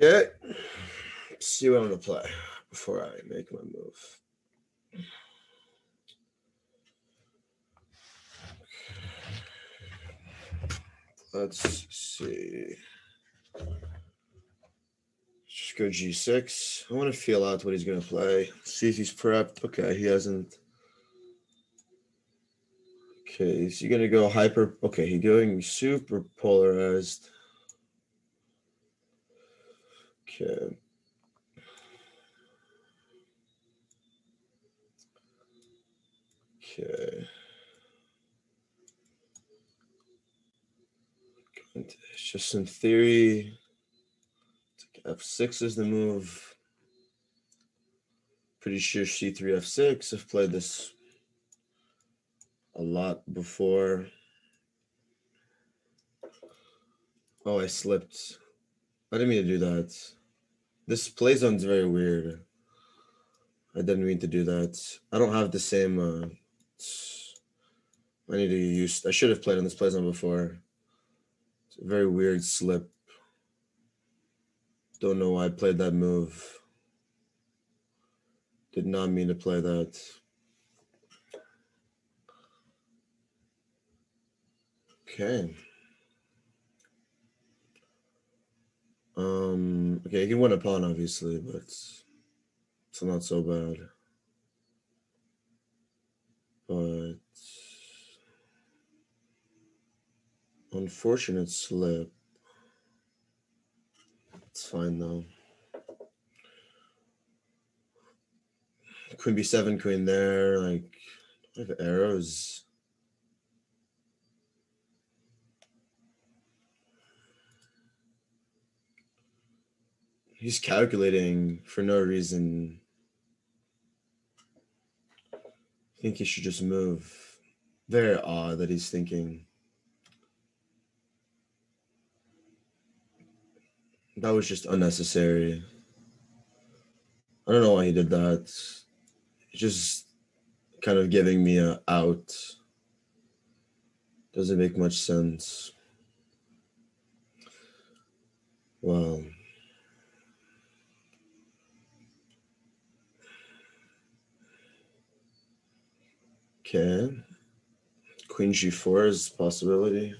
Okay. See what I'm gonna play before I make my move. Let's see. Just go G6. I want to feel out what he's gonna play. See if he's prepped. Okay, he hasn't. Okay, is he gonna go hyper? Okay, he's going super polarized. Okay. Okay. It's just in theory. F6 is the move. Pretty sure C3, F6. I've played this a lot before. Oh, I slipped. I didn't mean to do that. This play zone's very weird. I didn't mean to do that. I don't have the same. Uh, I need to use. I should have played on this play zone before. It's a very weird slip. Don't know why I played that move. Did not mean to play that. Okay. Um, okay, he can win a pawn, obviously, but it's not so bad. But unfortunate slip. It's fine though. Queen b7, queen there, like I have arrows. He's calculating for no reason. I think he should just move. Very odd that he's thinking. That was just unnecessary. I don't know why he did that. Just kind of giving me a out. Doesn't make much sense. Wow. Okay. Queen g4 is a possibility.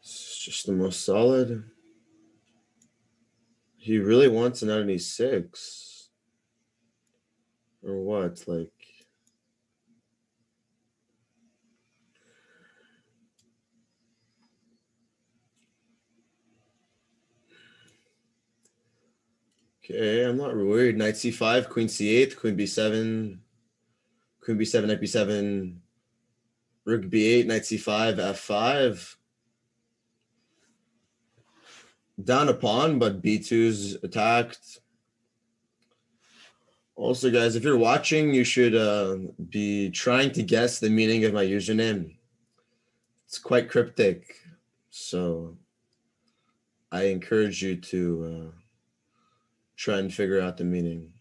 It's just the most solid. He really wants an knight on e6. Or what? Like. Okay, I'm not worried. Knight c5, queen c8, queen b7, queen b7, knight b7, rook b8, knight c5, f5 down a pawn, but b2's attacked. Also, guys, if you're watching, you should uh, be trying to guess the meaning of my username. It's quite cryptic, so I encourage you to uh, try and figure out the meaning.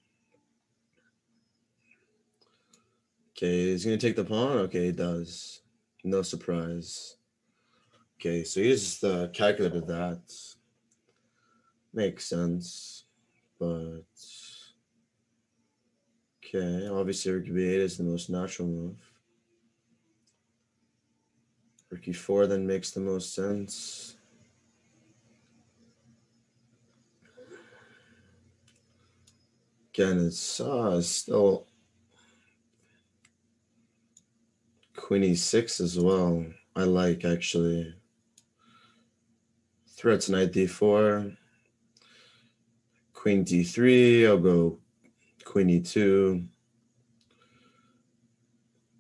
Okay, he's gonna take the pawn. Okay, he does. No surprise. Okay, so he just uh, calculated that. Makes sense, but okay. Obviously, rook b8 is the most natural move. Rook e4 then makes the most sense. Again, it's uh, still queen e6 as well. I like actually. Threats knight d4 queen d3. I'll go queen e2.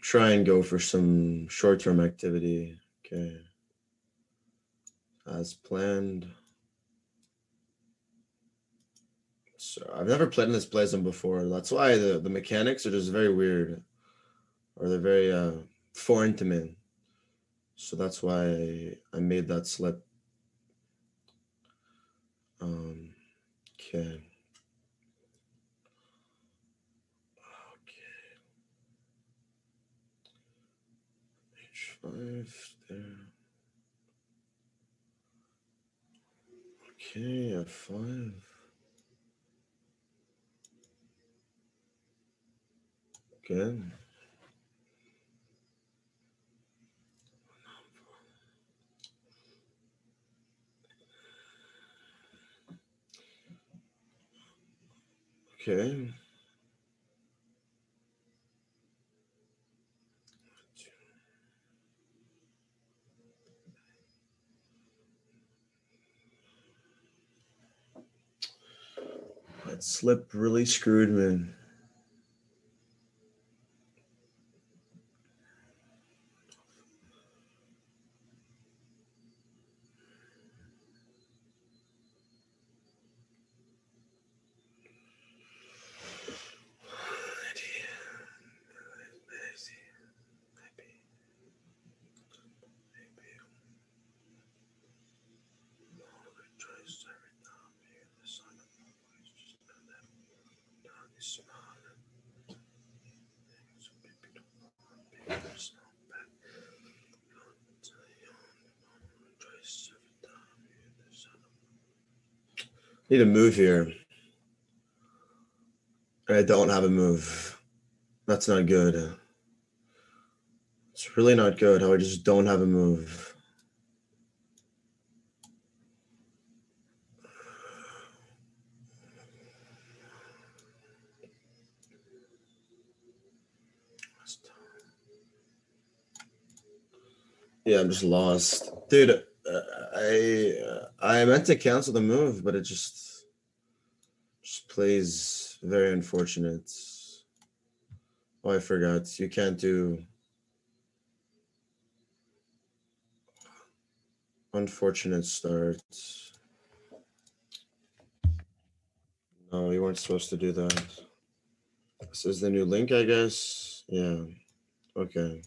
Try and go for some short-term activity. Okay. As planned. So I've never played in this play zone before. That's why the, the mechanics are just very weird. Or they're very uh, foreign to me. So that's why I made that slip. Um, Okay. Okay. H5 there. Okay, at five. Okay. That slip really screwed me. Need a move here. I don't have a move. That's not good. It's really not good how I just don't have a move. Yeah, I'm just lost, dude. I I meant to cancel the move, but it just just plays very unfortunate. Oh, I forgot. You can't do unfortunate start. No, you weren't supposed to do that. This is the new link, I guess. Yeah. Okay.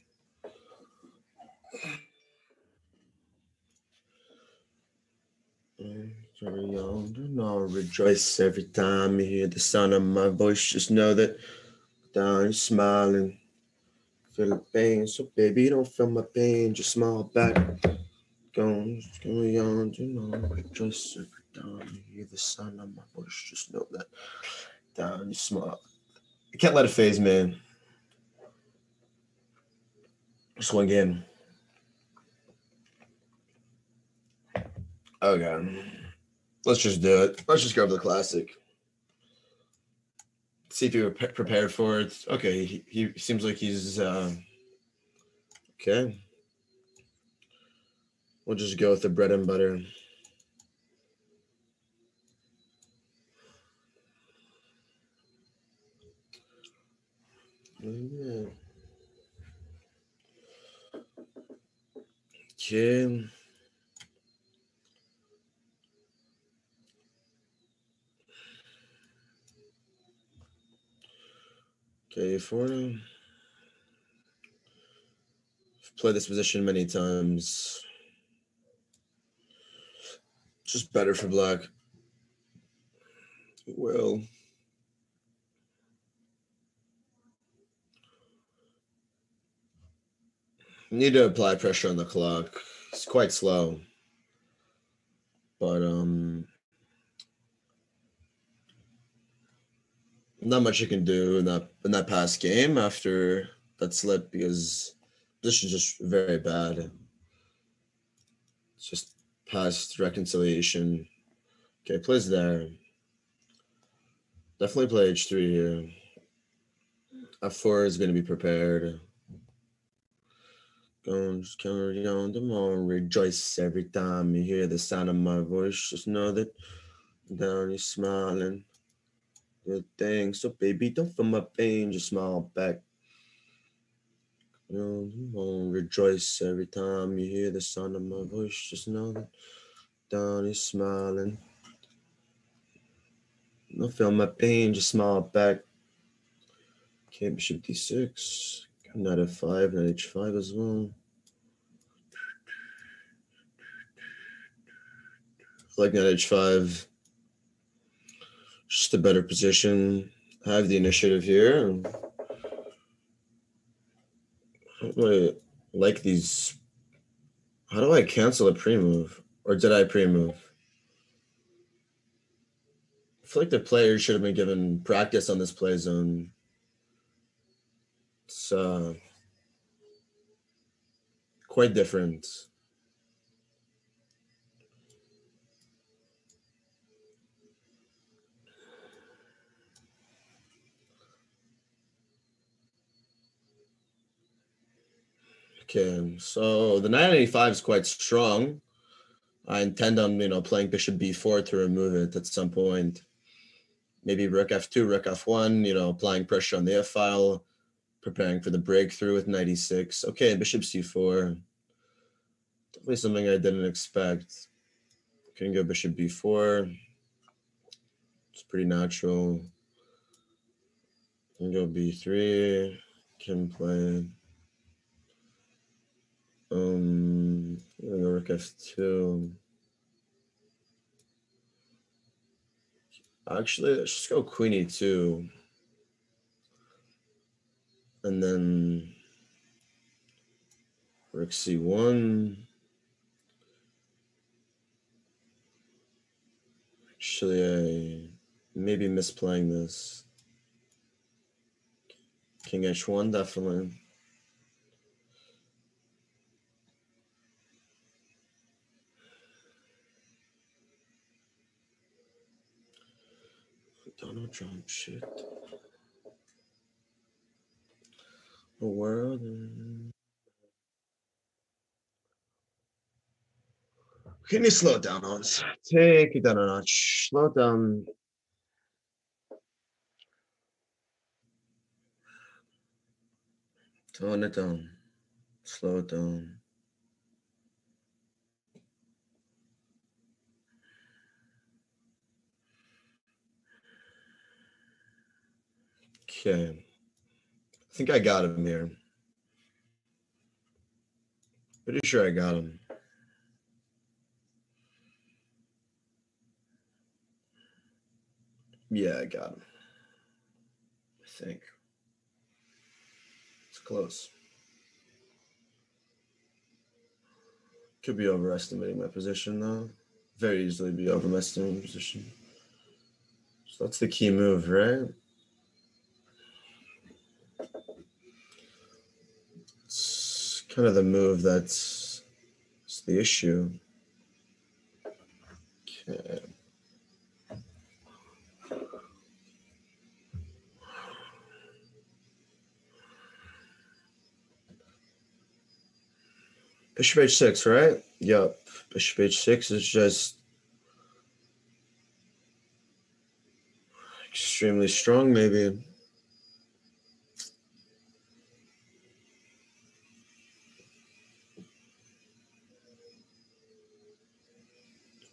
Very young, and I'll rejoice every time you hear the sound of my voice. Just know that down you're smiling, feel the pain. So baby, don't feel my pain. Just smile back. Go, go young, you know, rejoice every time you hear the sound of my voice. Just know that down you smile. I can't let it phase, man. Just one game. Okay. Let's just do it. Let's just go over the classic. See if you were pre- prepared for it. Okay, he, he seems like he's uh, okay. We'll just go with the bread and butter. Okay. Okay, for I've played this position many times. Just better for black. Well, need to apply pressure on the clock. It's quite slow. But um not much you can do in that in that past game after that slip because this is just very bad. It's just past reconciliation. Okay, plays there. Definitely play H3 here. F4 is going to be prepared. Go just carry on morning. Rejoice every time you hear the sound of my voice. Just know that down you're smiling. Good thing. So, baby, don't feel my pain. Just smile back. You know, rejoice every time you hear the sound of my voice. Just know that down you're smiling. Don't feel my pain. Just smile back. Okay, bishop d6. Knight f5, knight h5 as well. I like knight h5. Just a better position. I have the initiative here. I don't really like these. How do I cancel a pre-move? Or did I pre-move? I feel like the players should have been given practice on this play zone. It's uh, quite different. Okay, so the 985 is quite strong. I intend on, you know, playing bishop b4 to remove it at some point. Maybe rook f2, rook f1, you know, applying pressure on the f file, preparing for the breakthrough with 96. Okay, bishop c4. Definitely something I didn't expect. Can go bishop b4. It's pretty natural. Can go b3. Can play um, rook f2. Actually, let's just go queen e2. And then rook c1. Actually, I may be misplaying this. King h1, definitely. Donald Trump shit. The world. Can you slow it down, Oz? Take it down a notch. Slow it down. Tone it down. Slow it down. Okay. I think I got him here. Pretty sure I got him. Yeah, I got him. I think. It's close. Could be overestimating my position though. Very easily be overestimating position. So that's the key move, right? Kind of the move that's the issue. Okay. Bishop h6, right? Yep. Bishop h6 is just extremely strong, maybe.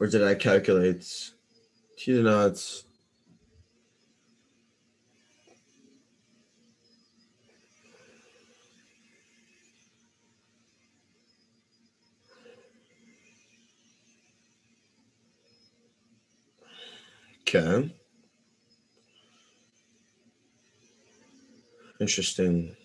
Or did I calculate? Two knots. Okay. Interesting.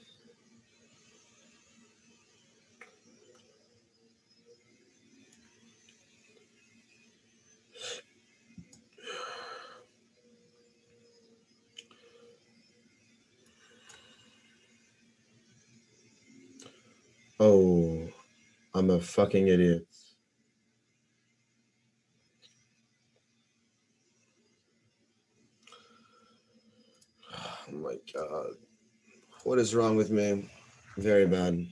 Oh, I'm a fucking idiot. Oh my god. What is wrong with me? Very bad.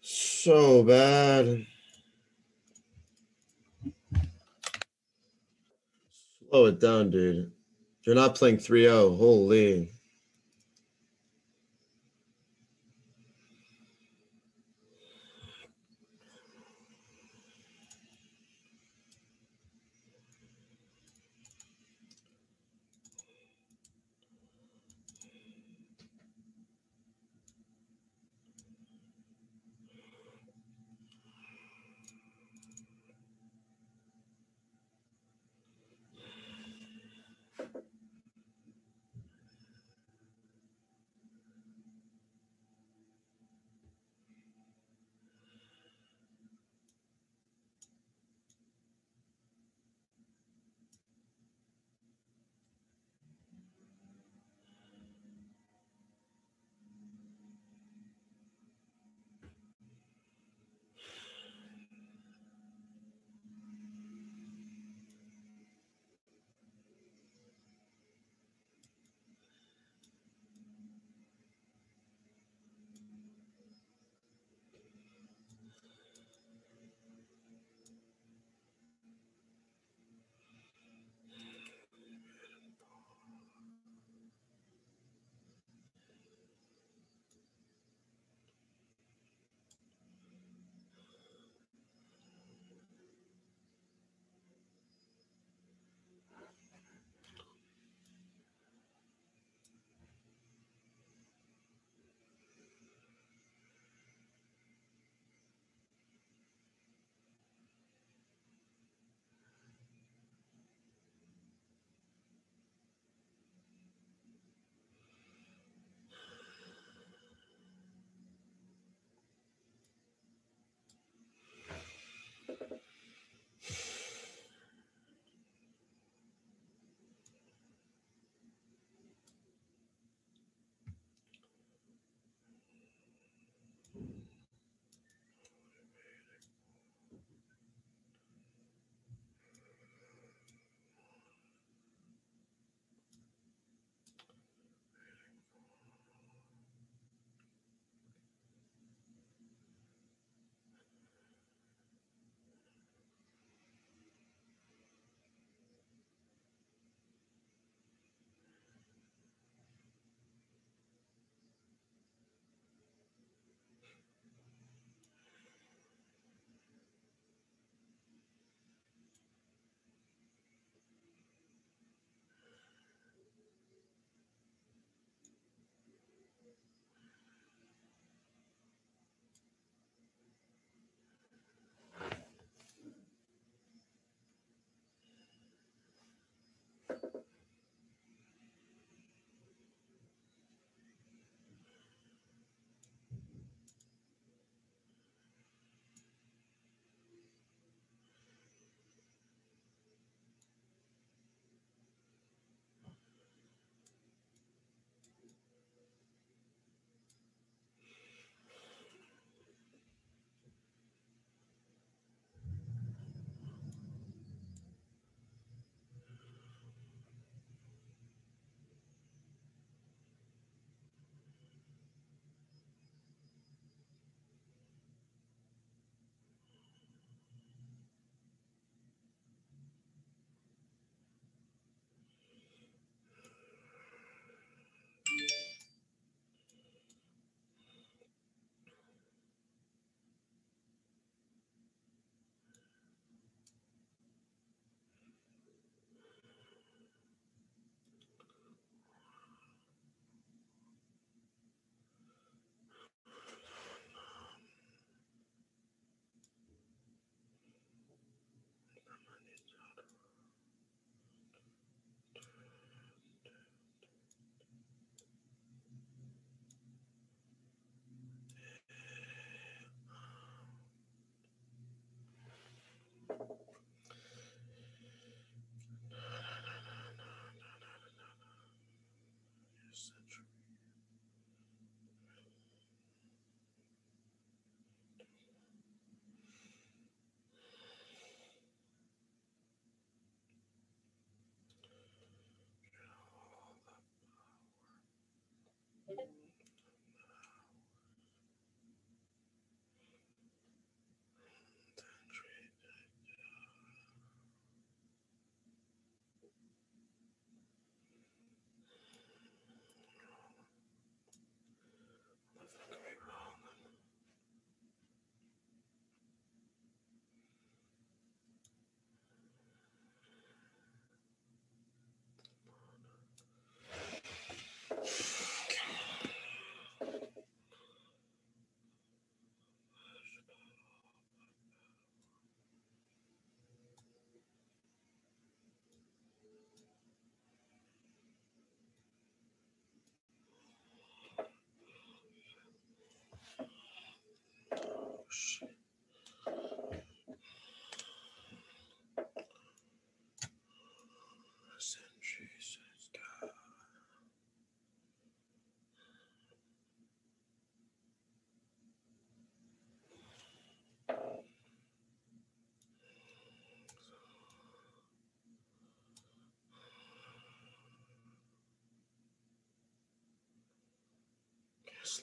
So bad. Slow it down, dude. You're not playing 3 0. Holy.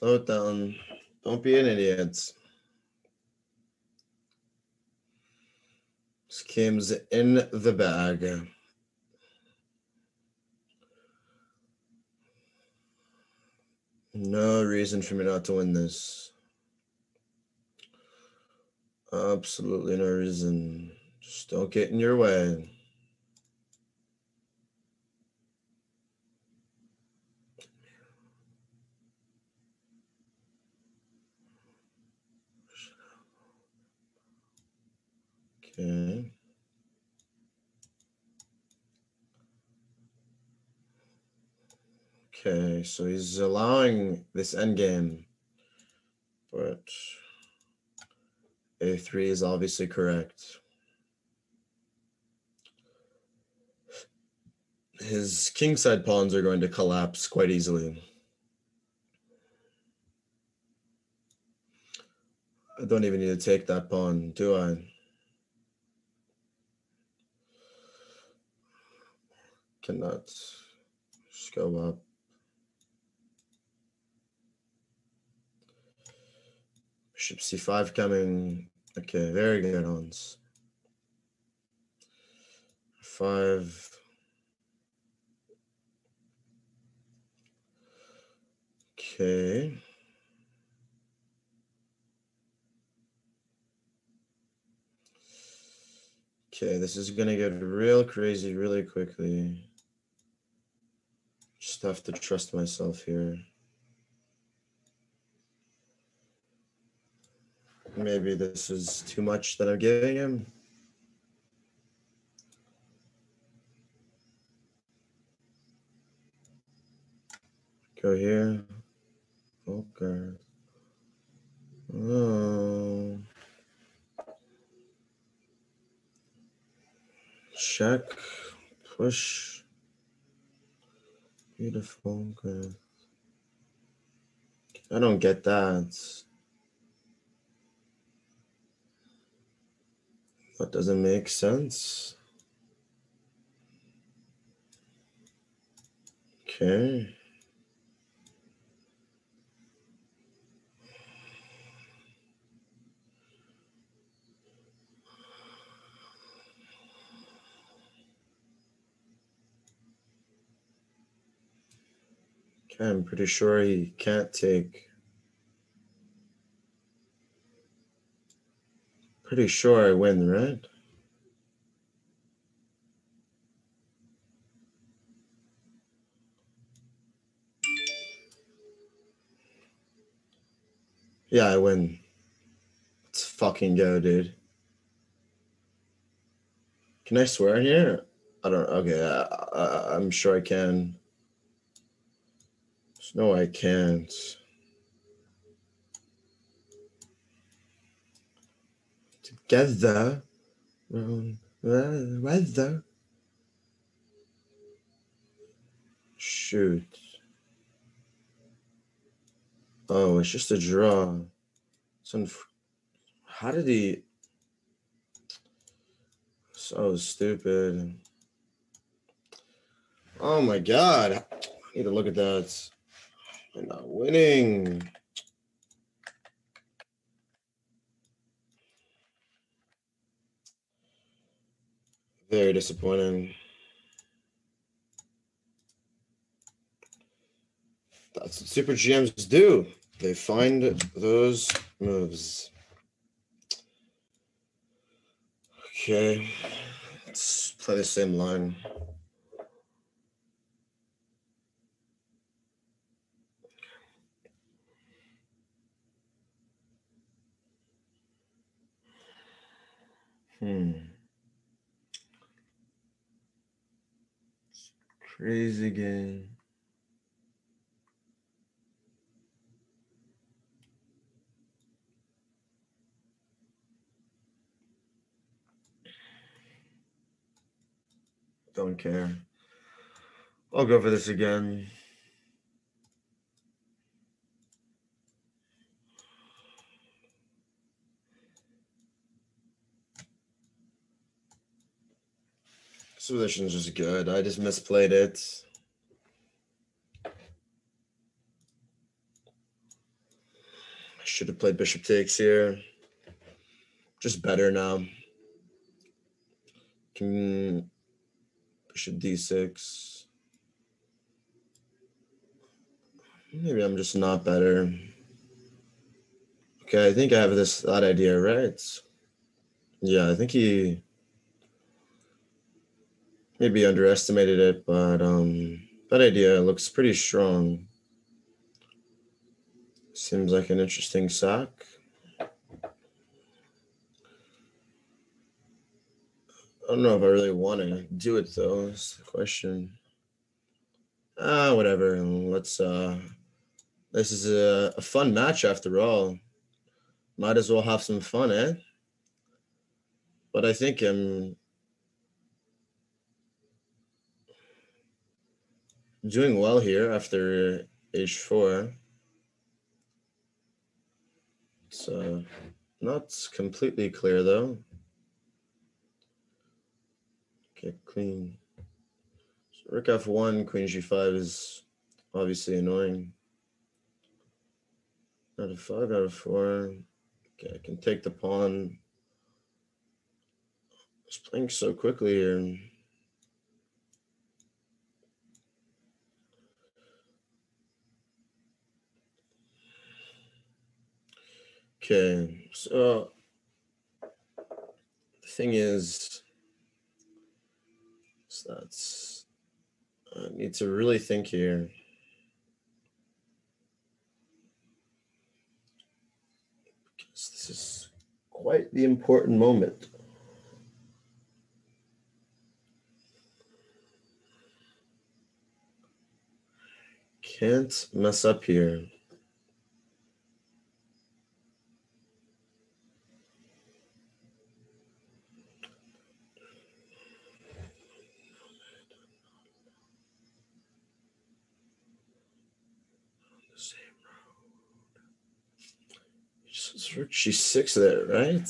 Slow it down. Don't be an idiot. Game's in the bag. No reason for me not to win this. Absolutely no reason. Just don't get in your way. Okay. Okay, so he's allowing this endgame, but a3 is obviously correct. His kingside pawns are going to collapse quite easily. I don't even need to take that pawn, do I? Cannot go up. Bishop c5 coming. Okay, very good Hans. Five. Okay. Okay, this is gonna get real crazy really quickly. Just have to trust myself here. Maybe this is too much that I'm giving him. Go here. Okay. Oh. Check. Push. Beautiful. Good. I don't get that. That doesn't make sense. Okay. I'm pretty sure he can't take. Pretty sure I win, right? Yeah, I win. Let's fucking go, dude. Can I swear here? I don't. Okay, I, I, I'm sure I can. No, I can't. Together, um, weather. Shoot. Oh, it's just a draw. Some. How did he? So stupid. Oh my god. I need to look at that. I'm not winning. Very disappointing. That's what super GMs do. They find those moves. Okay, let's play the same line. Hmm. Crazy again. Don't care. I'll go for this again. Position's just good. I just misplayed it. I should have played bishop takes here. Just better now. Can bishop d6. Maybe I'm just not better. Okay, I think I have this that idea right. Yeah, I think he maybe underestimated it, but um that idea looks pretty strong. Seems like an interesting sack. I don't know if I really want to do it though. Is the question. Ah, whatever. Let's. uh This is a, a fun match after all. Might as well have some fun, eh? But I think I'm doing well here after h4. It's uh, not completely clear though. Okay, queen. So rook f1, queen g5 is obviously annoying. Out of five, out of four. Okay, I can take the pawn. It's playing so quickly here. Okay, so the thing is, so that's I need to really think here. Because this is quite the important moment. Can't mess up here. She's six there, right?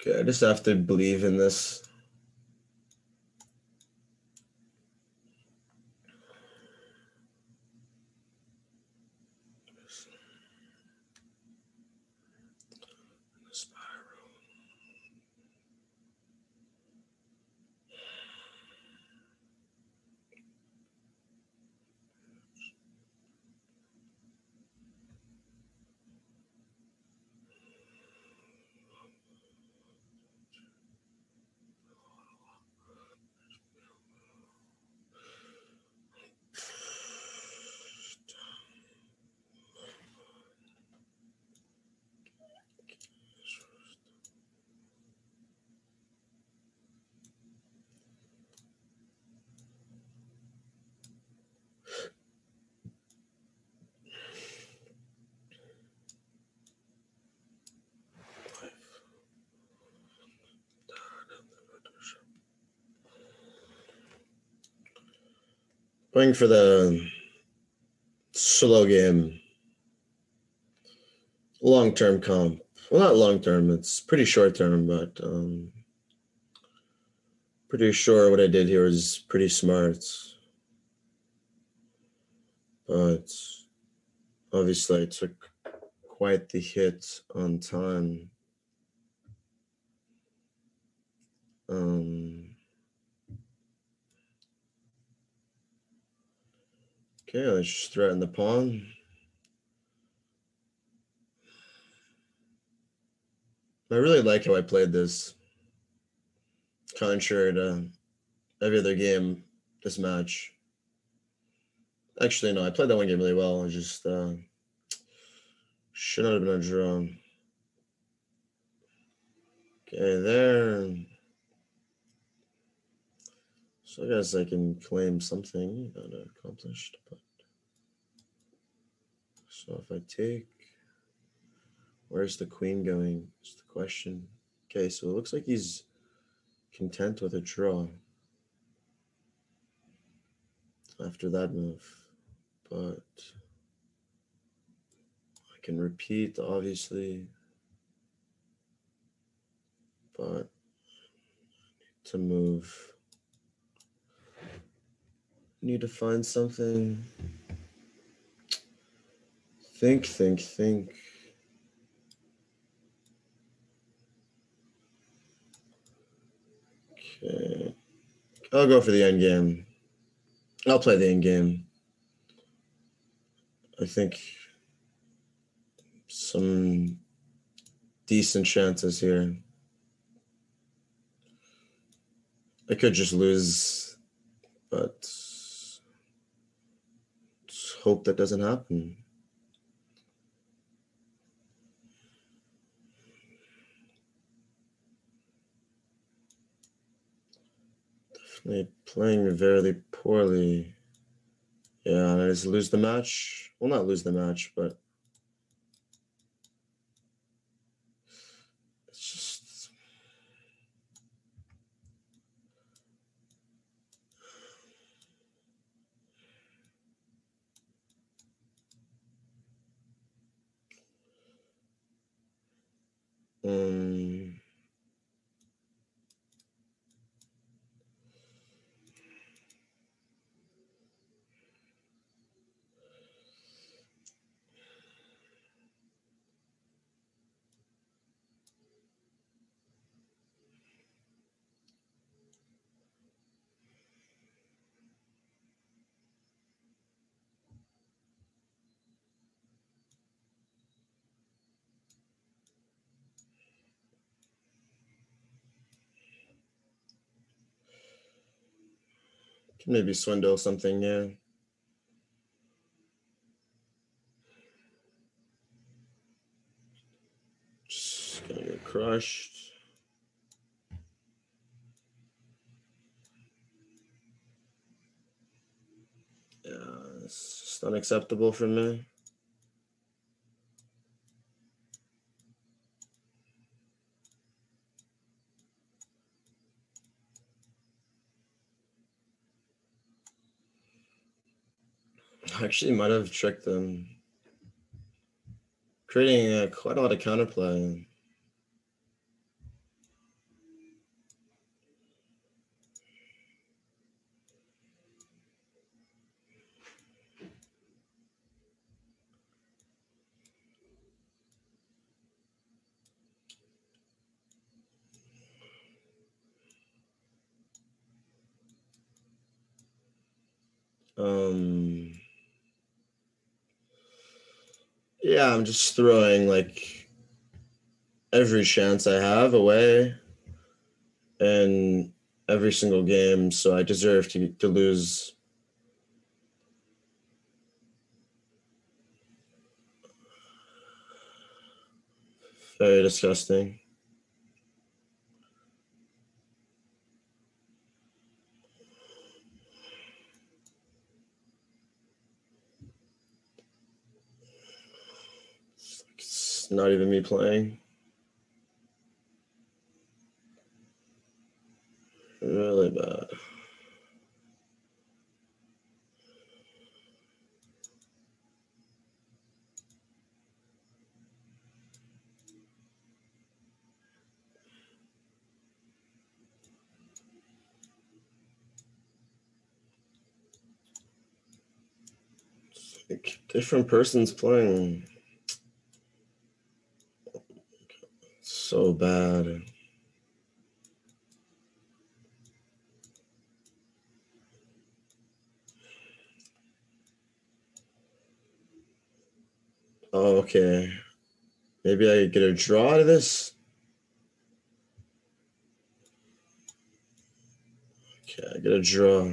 Okay, I just have to believe in this. Going for the slow game. Long term comp. Well, not long term, it's pretty short term, but um, pretty sure what I did here was pretty smart. But obviously, I took quite the hit on time. Um, Okay, let's just threaten the pawn. I really like how I played this. Contrary to every other game this match. Actually, no, I played that one game really well. I just uh, should not have been a draw. Okay, there. So I guess I can claim something accomplished, but so if I take, where's the queen going? Is the question. Okay, so it looks like he's content with a draw after that move, but I can repeat, obviously, but I need to move. Need to find something. Think, think, think. Okay. I'll go for the end game. I'll play the end game. I think some decent chances here. I could just lose, but hope that doesn't happen. Definitely playing very poorly. Yeah, I just lose the match. Well, not lose the match, but it's just. Um, can maybe swindle something, yeah. Just gonna get crushed. Yeah, it's just unacceptable for me. Actually, might have tricked them, creating uh, quite a lot of counterplay. Um, yeah, I'm just throwing like every chance I have away in every single game, so I deserve to to lose. Very disgusting. Not even me playing. Really bad. Like different persons playing. So bad. Oh, okay. Maybe I get a draw out of this. Okay, I get a draw.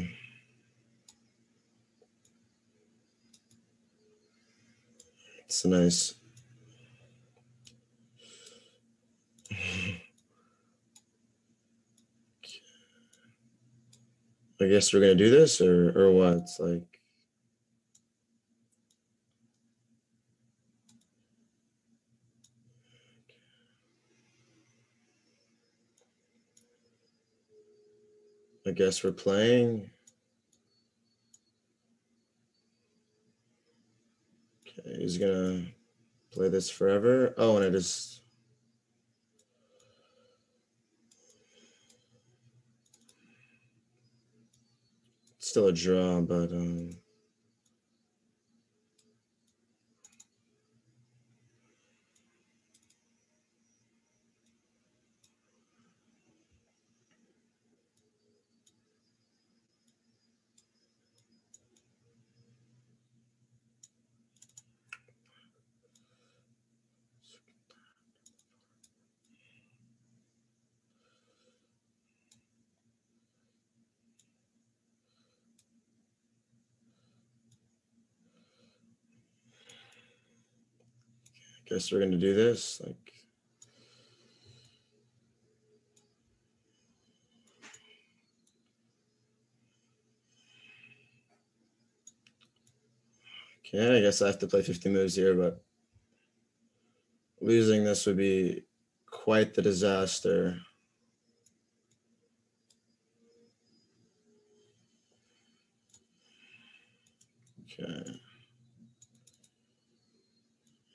It's nice. I guess we're gonna do this or or what? It's like I guess we're playing. Okay, he's gonna play this forever. Oh, and I just Still a draw, but um. Guess we're gonna do this like okay i guess i have to play 50 moves here but losing this would be quite the disaster. Okay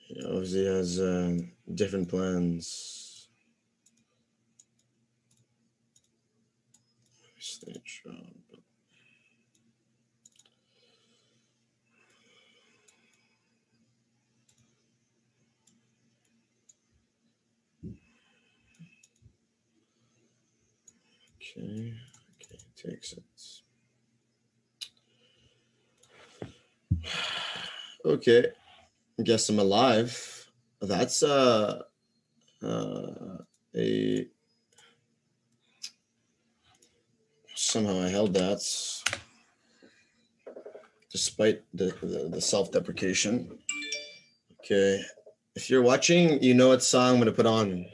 he obviously has um, different plans. Okay, okay, takes it. Okay, guess I'm alive. That's uh, uh, a somehow I held that despite the, the, the self-deprecation. Okay, if you're watching, you know what song I'm gonna put on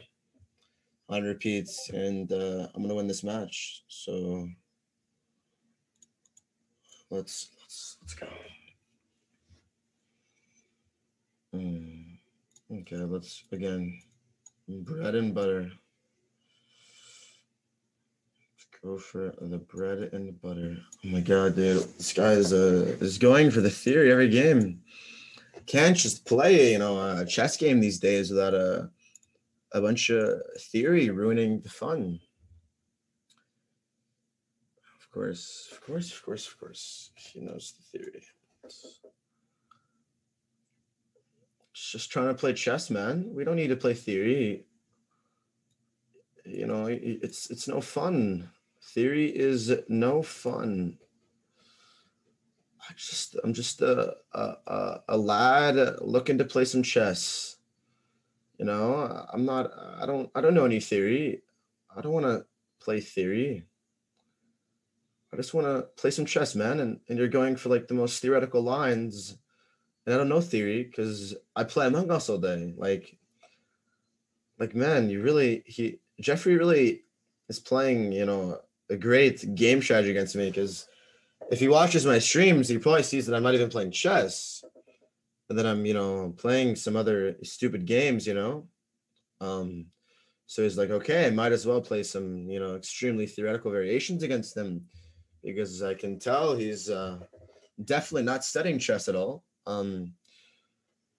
on repeat, and uh, I'm gonna win this match. So let's let's let's go. Mm. Okay, let's again bread and butter. Let's go for the bread and butter. Oh my god, dude, this guy is uh is going for the theory every game. Can't just play, you know, a chess game these days without a a bunch of theory ruining the fun. Of course, of course, of course, of course. He knows the theory. Just trying to play chess, man. We don't need to play theory. You know, it's it's no fun. Theory is no fun. I just I'm just a a, a lad looking to play some chess. You know, I'm not I don't I don't know any theory. I don't want to play theory. I just want to play some chess, man. And and you're going for like the most theoretical lines and I don't know theory because I play Among Us all day. Like, like man, you really he Jeffery really is playing, you know, a great game strategy against me because if he watches my streams, he probably sees that I'm not even playing chess, and that I'm, you know, playing some other stupid games, you know. Um, so he's like, okay, I might as well play some, you know, extremely theoretical variations against him because I can tell he's uh, definitely not studying chess at all um,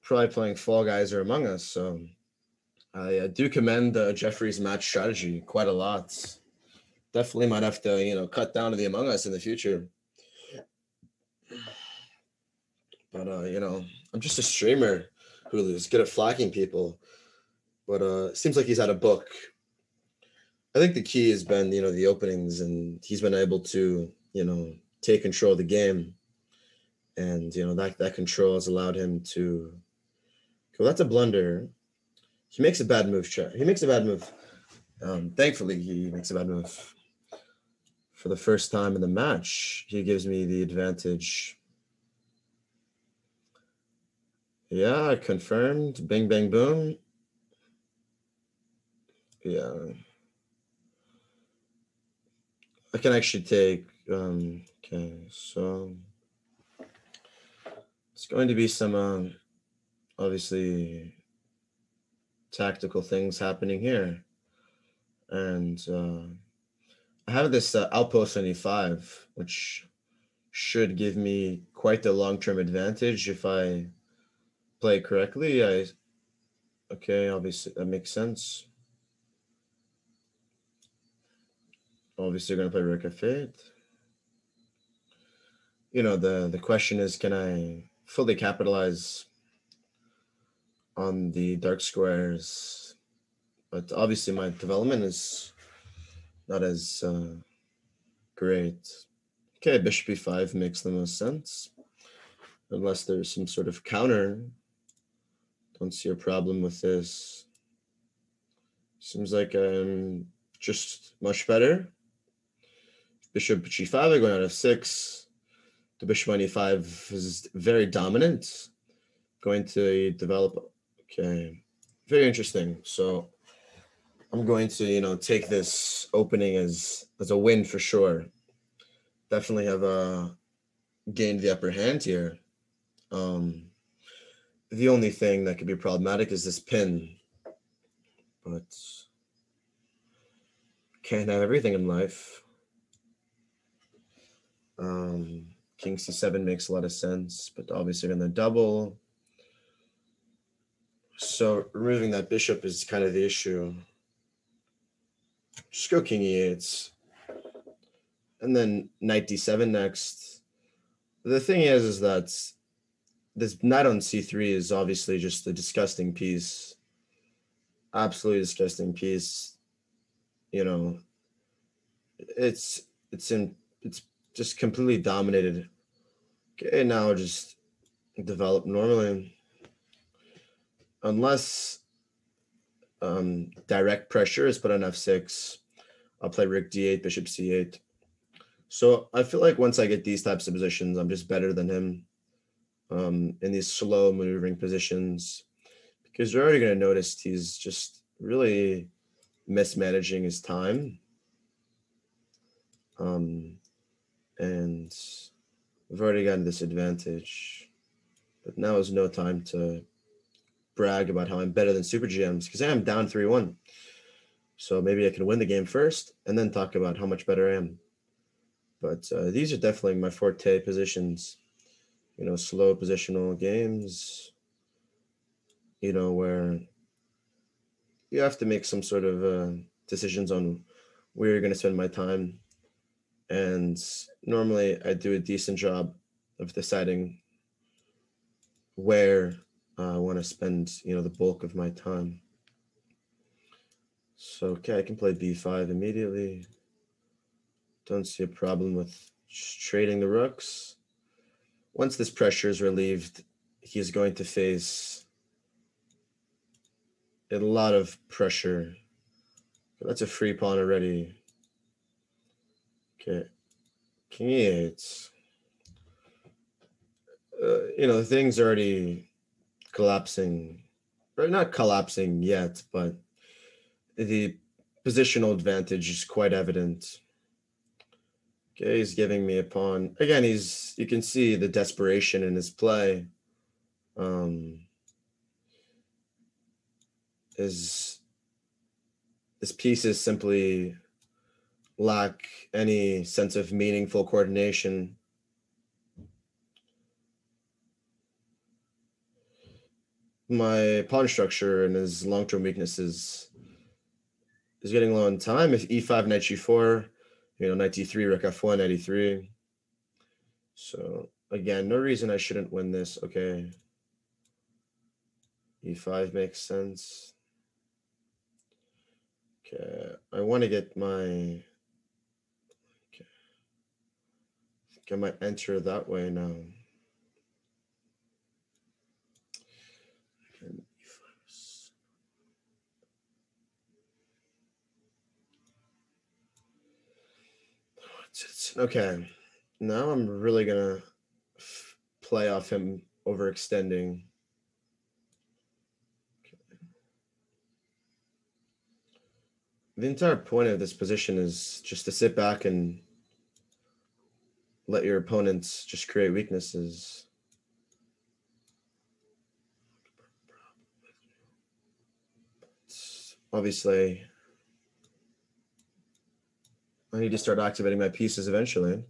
probably playing Fall Guys or Among Us. So I, I do commend uh, Jeffery's match strategy quite a lot. Definitely might have to, you know, cut down to the Among Us in the future. But uh, you know, I'm just a streamer who is good at flagging people. But uh, seems like he's had a book. I think the key has been, you know, the openings, and he's been able to, you know, take control of the game and you know that that control has allowed him to. Well, that's a blunder. He makes a bad move. He makes a bad move. Um, thankfully, he makes a bad move. For the first time in the match, he gives me the advantage. Yeah, confirmed. Bing, bang, boom. Yeah. I can actually take. Um, okay, so. It's going to be some um, obviously tactical things happening here. And uh, I have this uh, outpost on e5, which should give me quite the long-term advantage if I play correctly. I okay, obviously that makes sense. Obviously, you're going to play Rook f8. You know the the question is, can I fully capitalize on the dark squares? But obviously, my development is not as uh, great. Okay, bishop e5 makes the most sense. Unless there's some sort of counter. Don't see a problem with this. Seems like I'm just much better. Bishop g5, I going out of 6 The bishop on e5 is very dominant. Going to develop. Okay, very interesting. So I'm going to, you know, take this opening as as a win for sure. Definitely have uh gained the upper hand here. Um the only thing that could be problematic is this pin. But can't have everything in life. Um King C7 makes a lot of sense, but obviously in the double. So removing that bishop is kind of the issue. Just go king e8. And then knight d7 next. The thing is, is that this knight on c3 is obviously just a disgusting piece. Absolutely disgusting piece. You know, it's it's in it's just completely dominated. Okay, now just develop normally. Unless um, direct pressure is put on f6. I'll play rook d8, bishop c8. So I feel like once I get these types of positions, I'm just better than him um, in these slow maneuvering positions because you're already going to notice he's just really mismanaging his time. Um, and we've already gotten this advantage, but now is no time to brag about how I'm better than Super GMs because I am down 3 1. So maybe I can win the game first and then talk about how much better I am. But uh, these are definitely my forte positions. You know, slow positional games, you know, where you have to make some sort of uh, decisions on where you're going to spend my time. And normally I do a decent job of deciding where I want to spend, you know, the bulk of my time. So, okay, I can play b5 immediately. Don't see a problem with trading the rooks. Once this pressure is relieved, he's going to face a lot of pressure. That's a free pawn already. Okay. E8. Uh, you know, thing's already collapsing, or not collapsing yet, but the positional advantage is quite evident. Okay, he's giving me a pawn. Again, he's you can see the desperation in his play. Um is his pieces simply lack any sense of meaningful coordination my pawn structure and his long-term weaknesses is getting low on time. If e5, knight g4, you know, knight d3, rook f1, knight e3. So again, no reason I shouldn't win this. Okay. e5 makes sense. Okay, I want to get my. Okay. I might enter that way now. Okay. Now I'm really gonna play off him overextending. The entire point of this position is just to sit back and let your opponents just create weaknesses. Obviously, I need to start activating my pieces eventually.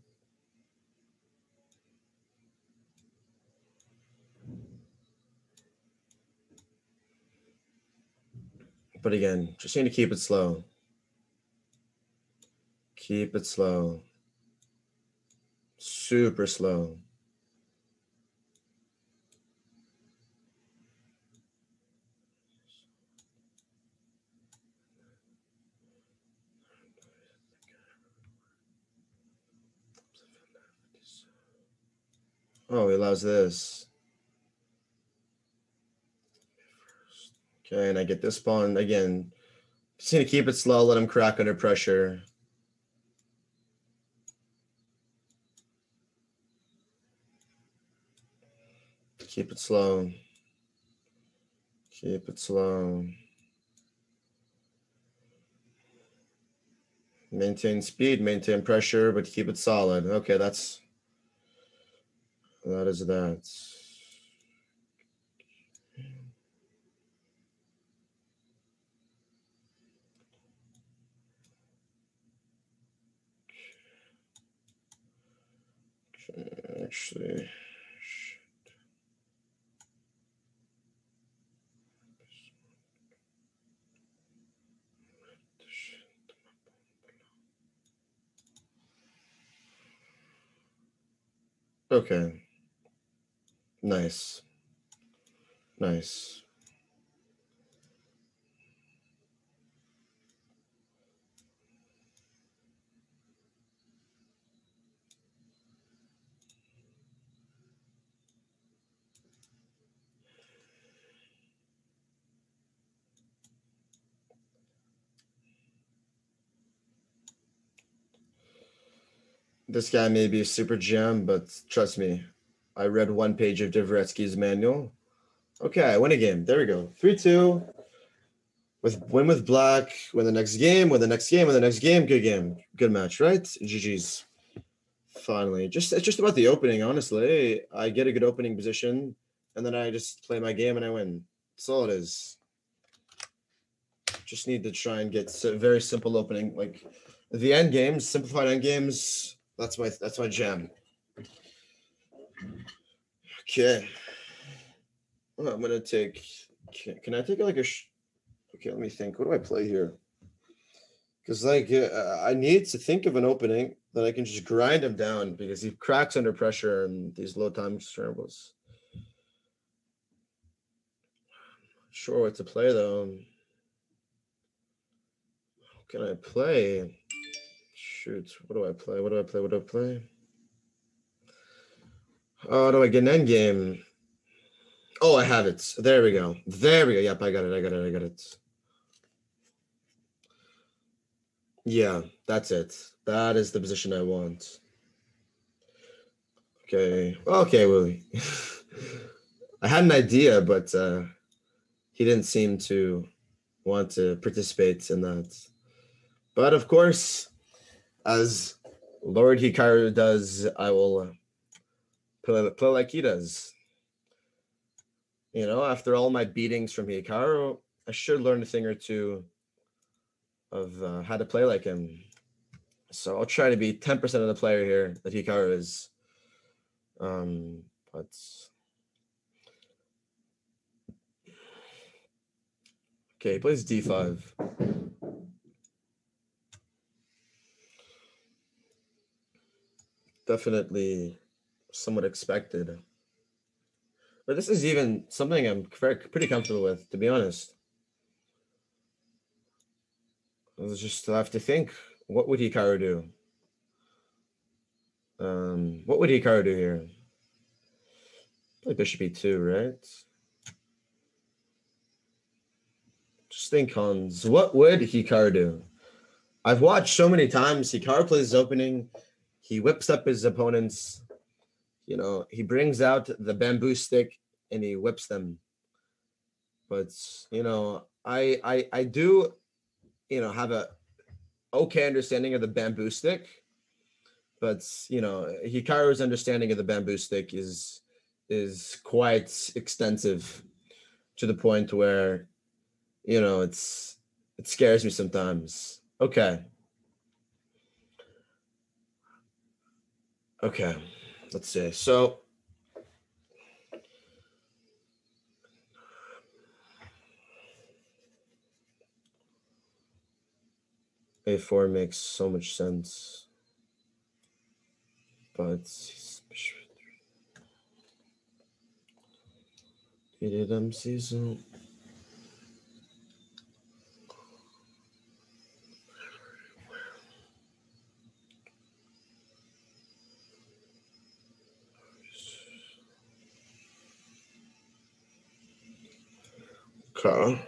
But again, just need to keep it slow. Keep it slow. Super slow. Oh, he allows this. Okay, and I get this pawn again. Just need to keep it slow, let him crack under pressure. Keep it slow. Keep it slow. Maintain speed, maintain pressure, but keep it solid. Okay, that's that is that. Actually, okay. Nice. Nice. This guy may be a super GM, but trust me, I read one page of Dvoretsky's manual. Okay, I win a game. There we go. 3 2. With win with black, win the next game, win the next game, win the next game. Good game. Good match, right? GG's. Finally. Just it's just about the opening, honestly. I get a good opening position, and then I just play my game and I win. That's all it is. Just need to try and get very simple opening. Like the end games, simplified end games. That's my that's my jam. Okay. Well, I'm gonna take. Can, can I take like a? Sh- okay, let me think. What do I play here? Because like uh, I need to think of an opening that I can just grind him down because he cracks under pressure and these low time scrambles. Sure, what to play though. Can I play? Shoot, what do I play? What do I play? What do I play? Oh, do I get an end game? Oh, I have it. There we go. There we go. Yep, I got it. I got it. I got it. Yeah, that's it. That is the position I want. Okay. Okay, Willie. I had an idea, but uh, he didn't seem to want to participate in that. But of course, as Lord Hikaru does, I will play, play like he does. You know, after all my beatings from Hikaru, I should learn a thing or two of uh, how to play like him. So I'll try to be 10% of the player here that Hikaru is. Um, but okay, he plays D5. Definitely somewhat expected. But this is even something I'm pretty comfortable with, to be honest. I was just have to think. What would Hikaru do? Um, what would Hikaru do here? Play bishop e2, right? Just think, Hans. What would Hikaru do? I've watched so many times. Hikaru plays his opening. He whips up his opponents you know, he brings out the bamboo stick and he whips them. But you know, I I I do, you know, have a okay understanding of the bamboo stick, but you know, Hikaru's understanding of the bamboo stick is is quite extensive to the point where you know it's it scares me sometimes. Okay. Okay, let's see. So A4 makes so much sense. But İrem season. Okay.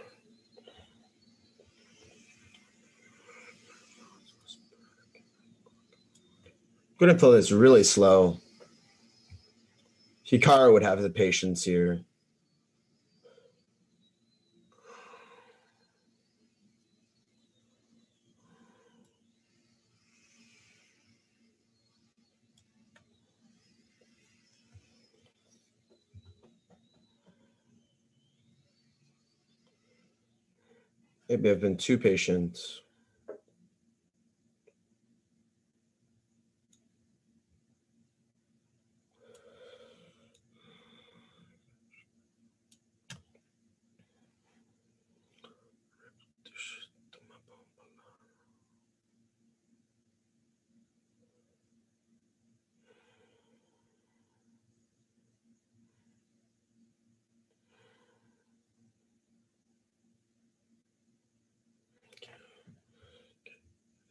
Gonna play this really slow. Hikaru would have the patience here. Maybe I've been two patient.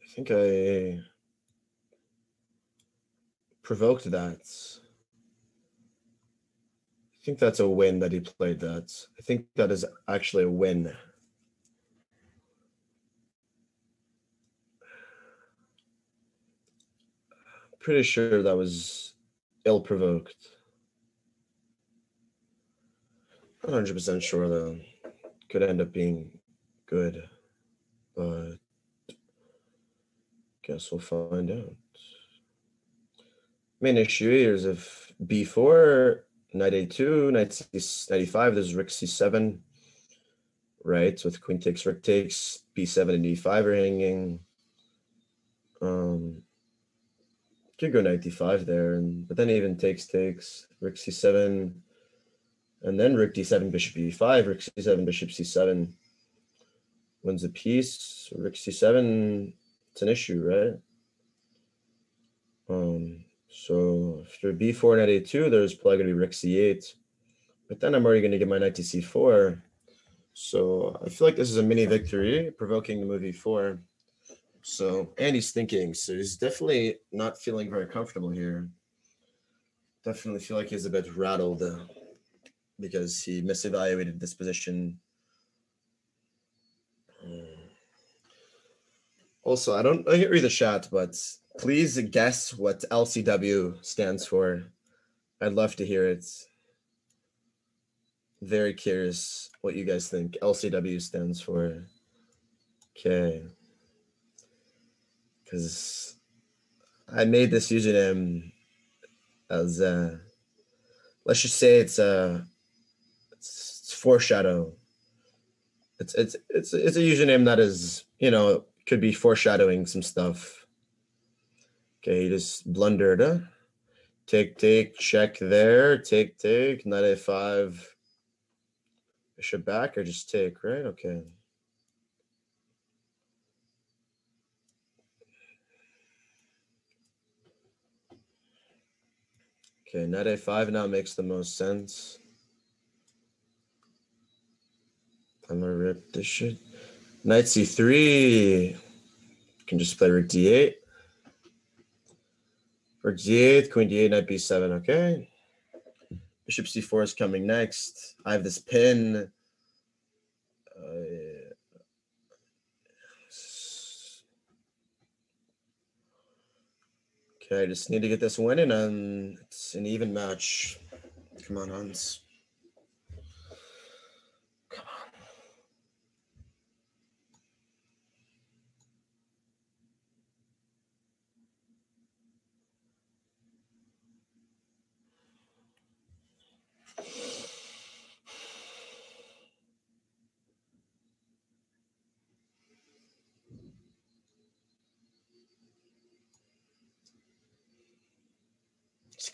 I think I provoked that. I think that's a win that he played that. I think that is actually a win. Pretty sure that was ill provoked. Not 100% sure though. Could end up being good, but Guess we'll find out. Main issue here is if b4, knight a2, knight c95, there's rook c7, right? With queen takes, rook takes, b7 and e5 are hanging. Um, could go knight d5 there, and but then even takes, takes, rook c7, and then rook d7, bishop e5, rook c7, bishop c7 wins a piece. Rook c7 it's an issue, right? Um, so after b4 knight a2, there's probably going to be rook c8. But then I'm already going to get my knight to c4. So I feel like this is a mini victory, provoking the move e4. So, Andy's thinking, so he's definitely not feeling very comfortable here. Definitely feel like he's a bit rattled because he misevaluated this position. Um, also, I don't I read the chat, but please guess what LCW stands for. I'd love to hear it. Very curious what you guys think LCW stands for. Okay. Because I made this username as uh let's just say it's a it's, it's foreshadow. It's it's it's it's a username that is, you know, could be foreshadowing some stuff. Okay, he just blundered. Huh? Take, take, check there. Take, take. Knight a5. Bishop back or just take, right? Okay. Okay, knight a5 now makes the most sense. I'm gonna rip this shit. Knight c3. Can just play rook d8. Rook d8, queen d8, knight b7. Okay. Bishop c4 is coming next. I have this pin. Uh, okay, I just need to get this winning, and it's an even match. Come on, Hans.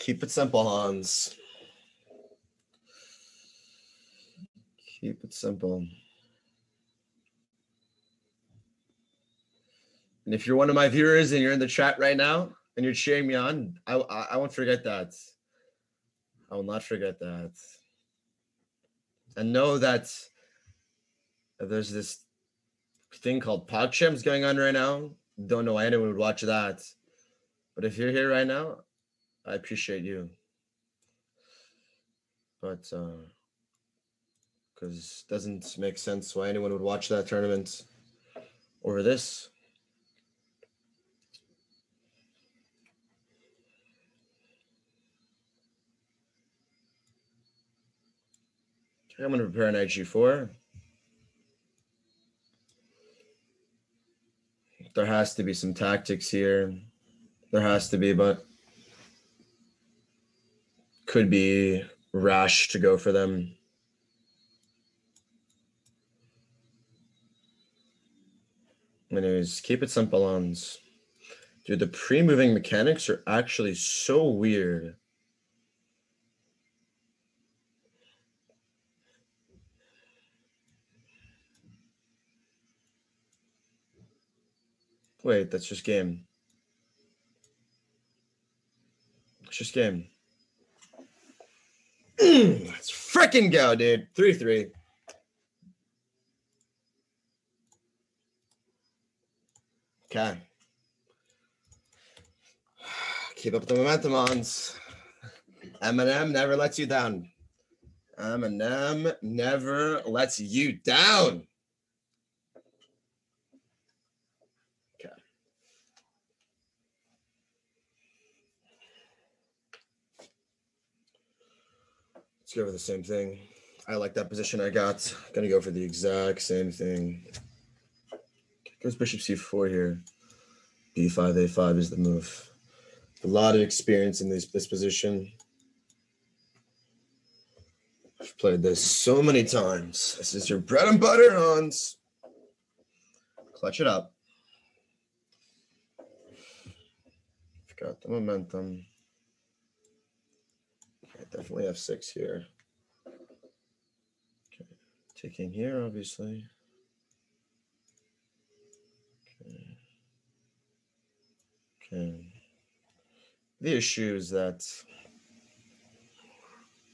Keep it simple, Hans. Keep it simple. And if you're one of my viewers and you're in the chat right now and you're cheering me on, I, I, I won't forget that. I will not forget that. And know that there's this thing called PogChamps going on right now. Don't know why anyone would watch that. But if you're here right now, I appreciate you. But uh because doesn't make sense why anyone would watch that tournament over this. Okay, I'm going to prepare an IG4. There has to be some tactics here. There has to be, but could be rash to go for them. Anyways, keep it simple Hans. Dude, the pre-moving mechanics are actually so weird. Wait, that's just game. It's just game. Hmm, let's freaking go, dude. 3 3. Okay. Keep up the momentum, Hans. Eminem never lets you down. Eminem never lets you down. Okay. Let's go for the same thing. I like that position I got. Gonna go for the exact same thing. Goes bishop c4 here. b5, a5 is the move. A lot of experience in this, this position. I've played this so many times. This is your bread and butter, Hans. Clutch it up. Got the momentum. Definitely have six here. Okay, taking here, obviously. Okay. Okay. The issue is that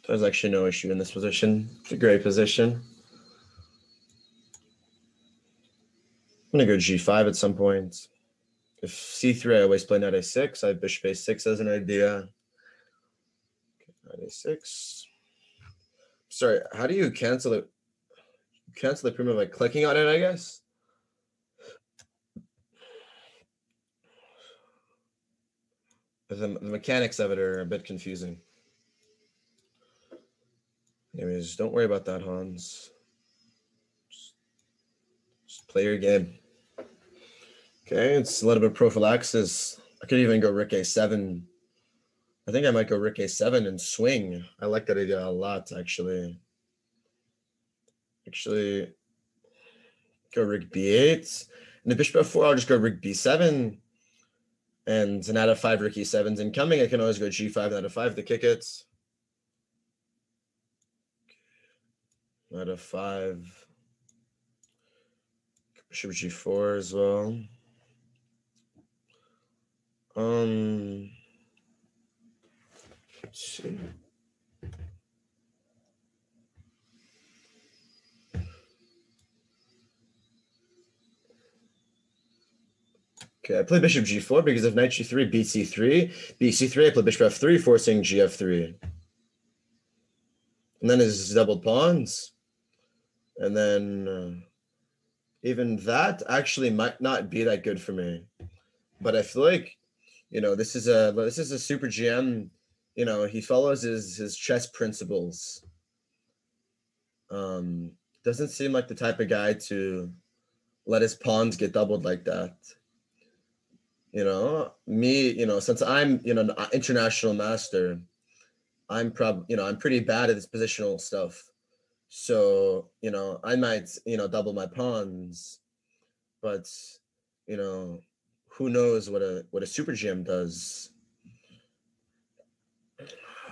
there's actually no issue in this position. It's a great position. I'm gonna go g5 at some point. If c3, I always play knight a6. I have bishop a6 as an idea. Okay, knight a6. Sorry, how do you cancel it? Cancel the primitive by clicking on it, I guess. The, the mechanics of it are a bit confusing. Anyways, don't worry about that, Hans. Just, just play your game. Okay, it's a little bit prophylaxis. I could even go rook A7. I think I might go rook A7 and swing. I like that idea a lot, actually. Actually, go rook B8. And the bishop F4, I'll just go rook B7. And an out of five rook E7's incoming. I can always go G5 out of five to kick it. Out of five. Bishop G4 as well. Um, see. Okay, I play bishop g4 because if knight g3, bc3. bc3, I play bishop f3, forcing gf3. And then his doubled pawns. And then uh, even that actually might not be that good for me. But I feel like you know this is a this is a super gm you know he follows his his chess principles. Um doesn't seem like the type of guy to let his pawns get doubled like that. You know me you know since i'm you know an international master i'm prob you know i'm pretty bad at this positional stuff. So you know i might you know double my pawns but you know who knows what a what a super GM does.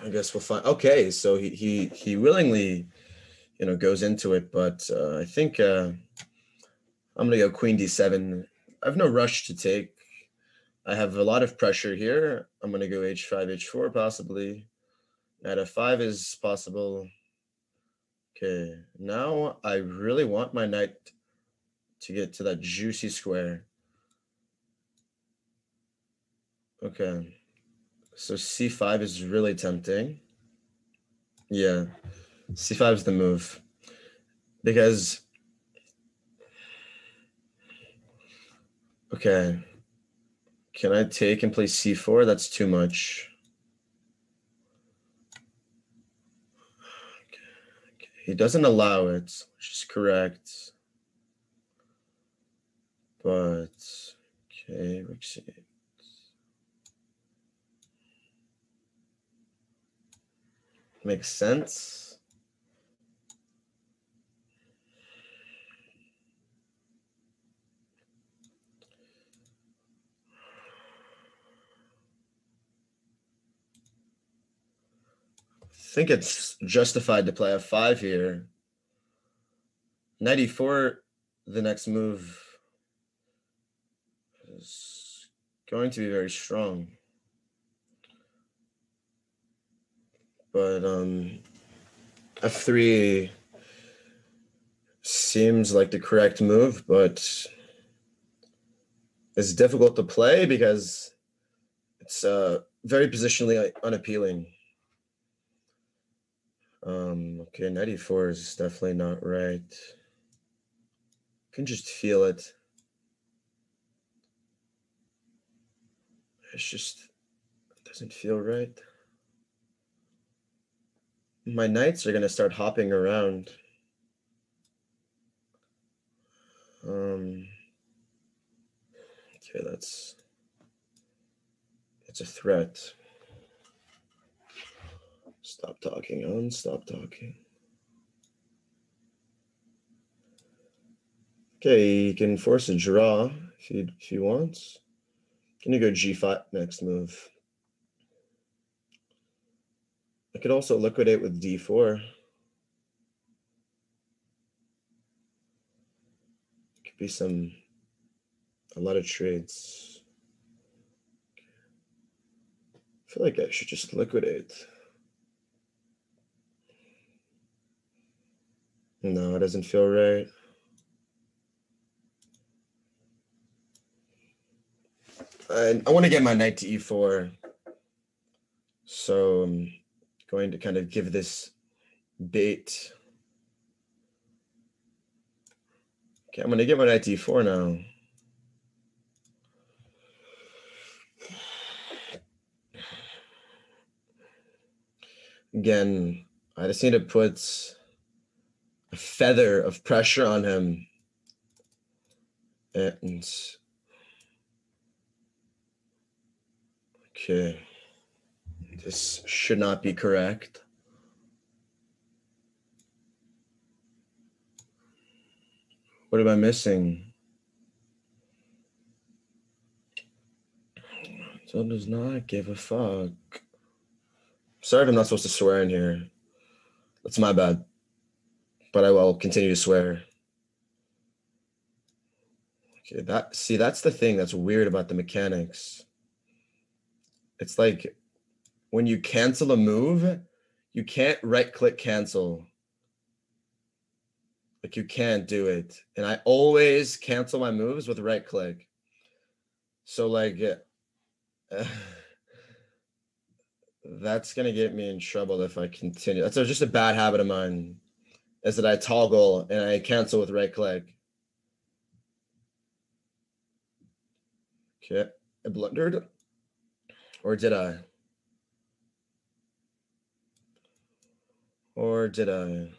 I guess we'll find. Okay, so he he he willingly, you know, goes into it, but uh, I think uh, I'm gonna go queen d7. I have no rush to take. I have a lot of pressure here. I'm gonna go h5, h4 possibly. Knight f5 is possible. Okay, now I really want my knight to get to that juicy square. Okay. So c5 is really tempting. Yeah. c5 is the move. Because Okay. Can I take and play c4? That's too much. Okay. He doesn't allow it, which is correct. But okay, we see. Makes sense. I think it's justified to play a five here. 94, the next move is going to be very strong. But um, f3 seems like the correct move, but it's difficult to play because it's uh, very positionally unappealing. Um, okay, 94 is definitely not right. You can just feel it. It's just it doesn't feel right. My knights are gonna start hopping around. Um okay, that's it's a threat. Stop talking on, stop talking. Okay, he can force a draw if he if he wants. Can you go g5 next move? I could also liquidate with d4. Could be some a lot of trades. I feel like I should just liquidate. No, it doesn't feel right. I, I want to get my knight to e4. So I'm going to kind of give this bait. Okay, I'm going to get my knight to e4 now. Again, I just need to put a feather of pressure on him. And okay, this should not be correct. What am I missing? So does not give a fuck. Sorry if I'm not supposed to swear in here. That's my bad but I will continue to swear. Okay, that see, that's the thing that's weird about the mechanics. It's like when you cancel a move, you can't right click cancel. Like you can't do it. And I always cancel my moves with right click. So like uh, that's gonna get me in trouble if I continue. That's just a bad habit of mine is that I toggle and I cancel with right click. Okay, I blundered. Or did I? Or did I?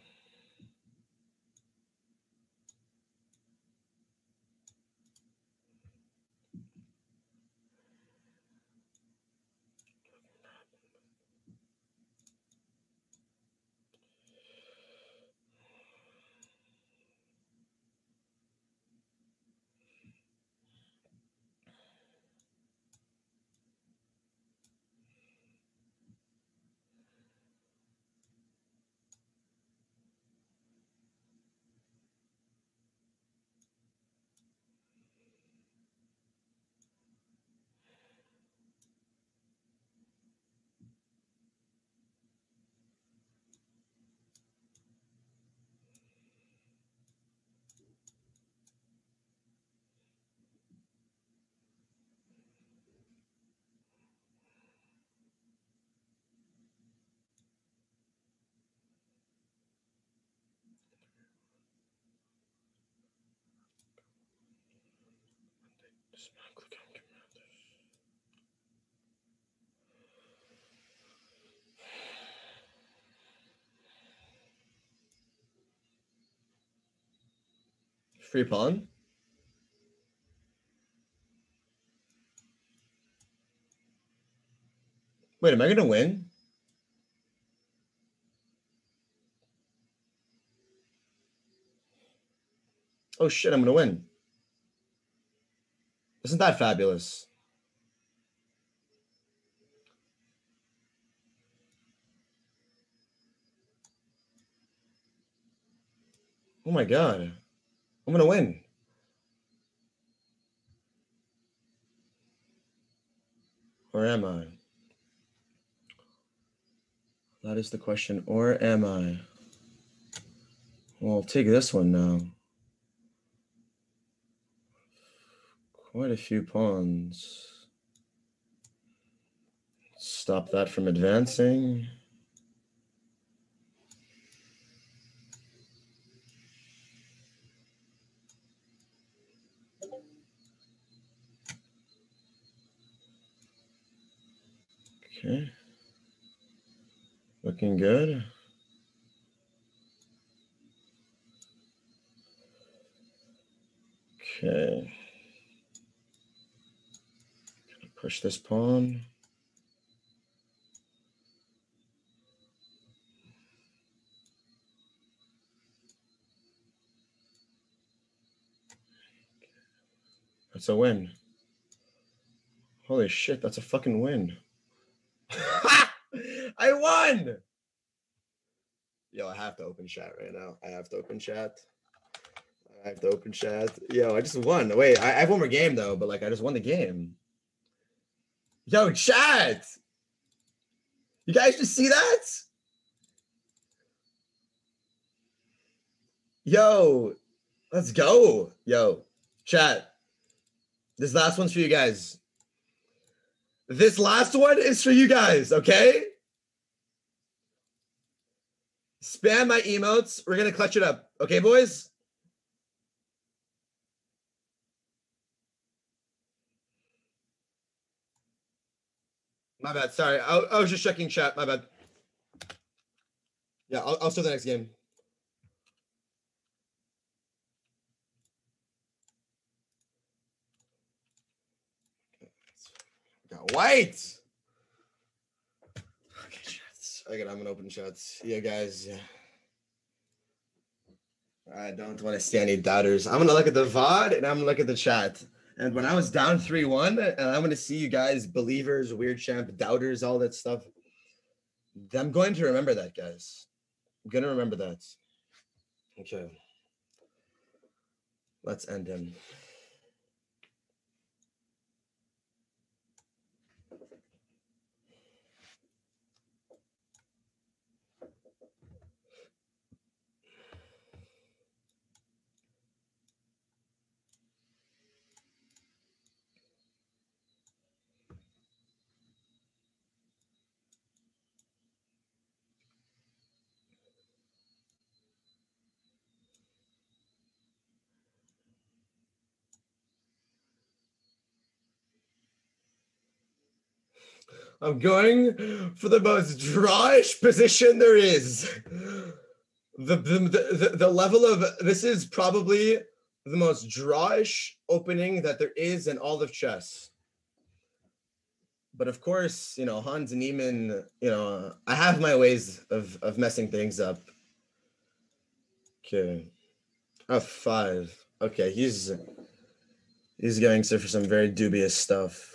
Free pawn? Wait, am I gonna win? Oh shit, I'm gonna win. Isn't that fabulous? Oh my god. I'm gonna win. Or am I? That is the question. Or am I? Well, I'll take this one now. Quite a few pawns. Stop that from advancing. Okay. Looking good. Okay. Push this pawn. That's a win. Holy shit, that's a fucking win. I won. Yo, I have to open chat right now. I have to open chat. I have to open chat. Yo, I just won. Wait, I, I have one more game though, but like I just won the game. Yo, chat. You guys just see that? Yo, let's go. Yo, chat. This last one's for you guys. This last one is for you guys, okay? Spam my emotes. We're gonna clutch it up. Okay, boys? My bad. Sorry. I, I was just checking chat. My bad. Yeah, I'll, I'll start the next game. Got white. Okay, chats. Okay, I'm gonna open chats. Yeah, guys. Yeah. I don't want to see any doubters. I'm gonna look at the VOD and I'm gonna look at the chat. And when I was down 3 1, and I'm gonna see you guys, believers, WeirdChamp, doubters, all that stuff. I'm going to remember that, guys. I'm gonna remember that. Okay. Let's end him. I'm going for the most drawish position there is. The, the, the, the level of this is probably the most drawish opening that there is in all of chess. But of course, you know, Hans Niemann, you know, I have my ways of, of messing things up. Okay. F5. Okay, he's he's going to for some very dubious stuff.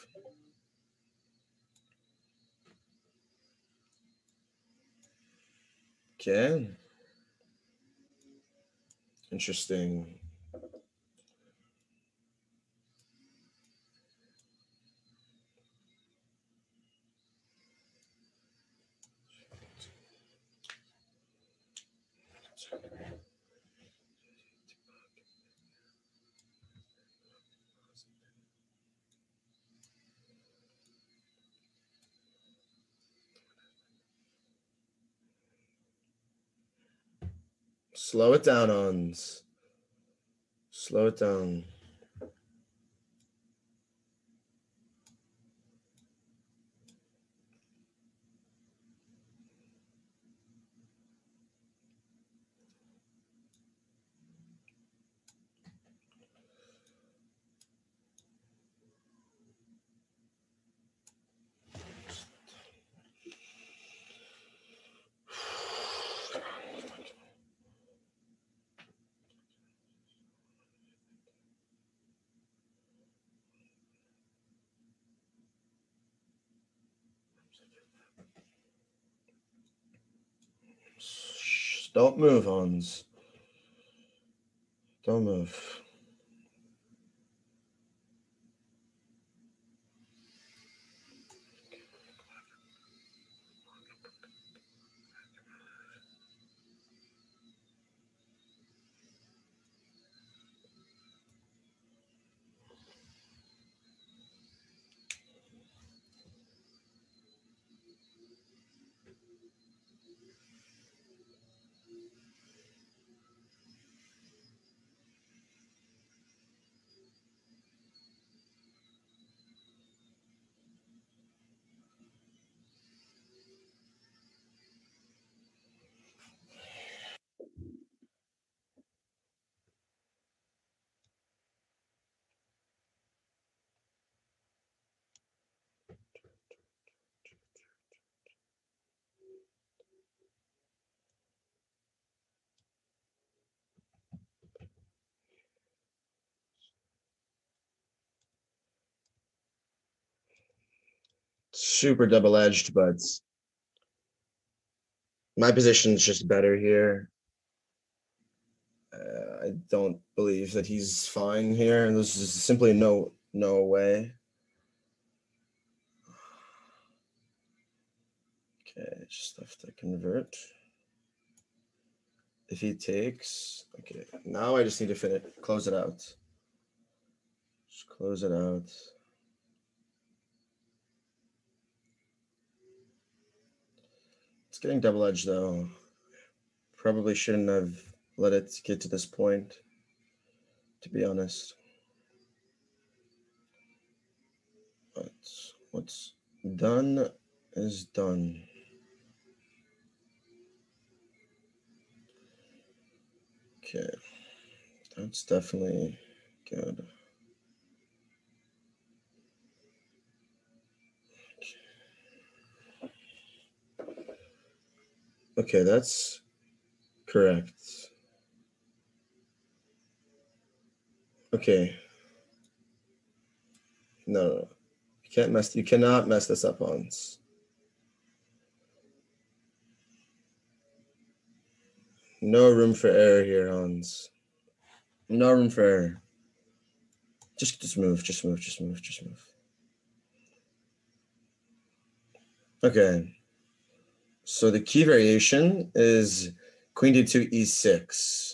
Okay. Interesting. Slow it down, Hans. Slow it down. Hans. Move, Hans. Don't move. Super double edged, but my position is just better here. Uh, I don't believe that he's fine here, and there's simply no no way. Okay, just have to convert. If he takes, okay, now I just need to finish, close it out. Just close it out. It's getting double edged though. Probably shouldn't have let it get to this point, to be honest. But what's done is done. Okay, that's definitely good. Okay, that's correct. Okay. No, no. You can't mess you cannot mess this up, Hans. No room for error here, Hans. No room for error. Just just move, just move, just move, just move. Okay. So the key variation is queen d2 e6.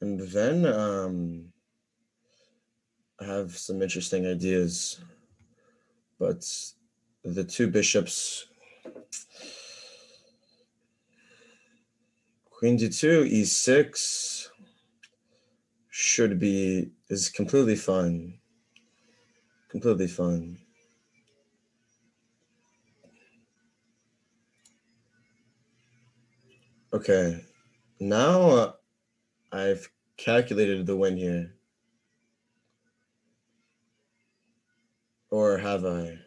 And then um, I have some interesting ideas, but the two bishops, queen d2 e6 should be, is completely fine. Completely fine. Okay, now uh, I've calculated the win here. Or have I?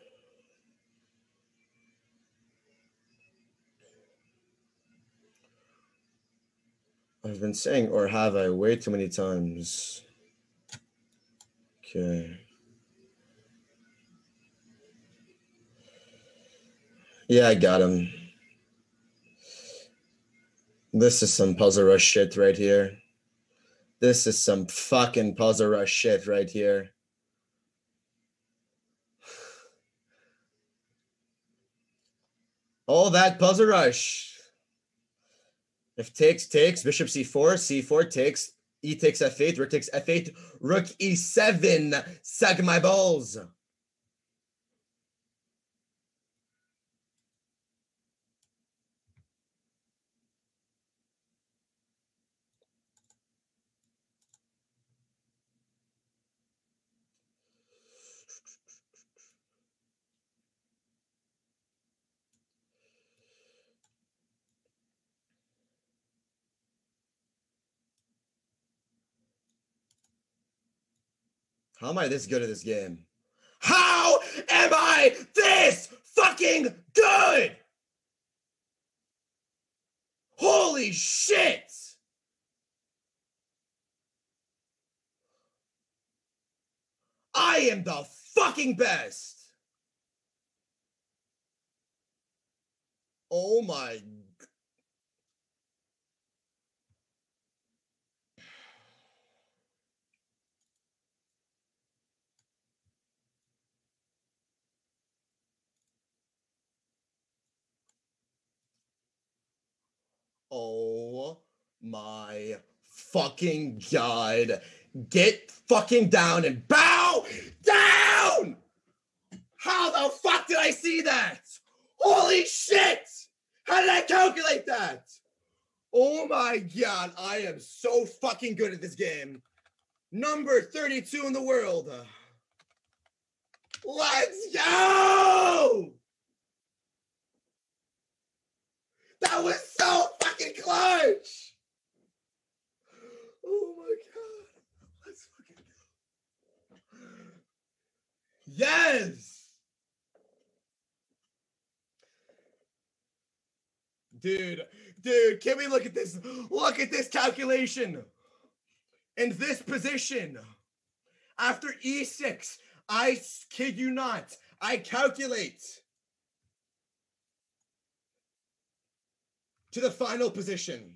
I've been saying or have I way too many times. Okay. Yeah, I got him. This is some puzzle rush shit right here. This is some fucking puzzle rush shit right here. All that puzzle rush. If takes takes, bishop c4, c4 takes, e takes f8, rook takes f8, rook e7, suck my balls. How am I this good at this game? How am I this fucking good? Holy shit! I am the fucking best. Oh my Oh my fucking god. Get fucking down and bow down! How the fuck did I see that? Holy shit! How did I calculate that? Oh my god, I am so fucking good at this game. Number 32 in the world. Let's go! That was so fucking clutch! Oh my god. Let's fucking go. Yes! Dude, dude, can we look at this? Look at this calculation. In this position, after e6, I kid you not, I calculate to the final position.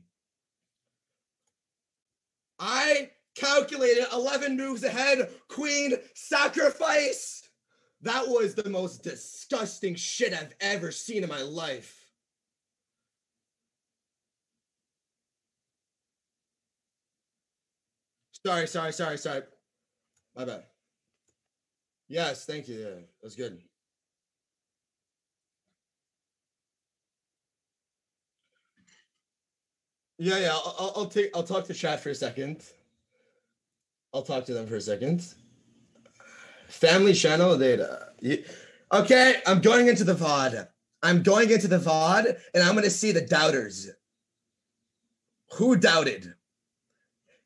I calculated 11 moves ahead, queen sacrifice. That was the most disgusting shit I've ever seen in my life. Sorry, sorry, sorry, sorry. My bad. Yes, thank you. Yeah, that's good. Yeah, yeah. I'll, I'll, take. I'll talk to chat for a second. I'll talk to them for a second. Family channel data. Okay, I'm going into the VOD. I'm going into the VOD, and I'm going to see the doubters. Who doubted?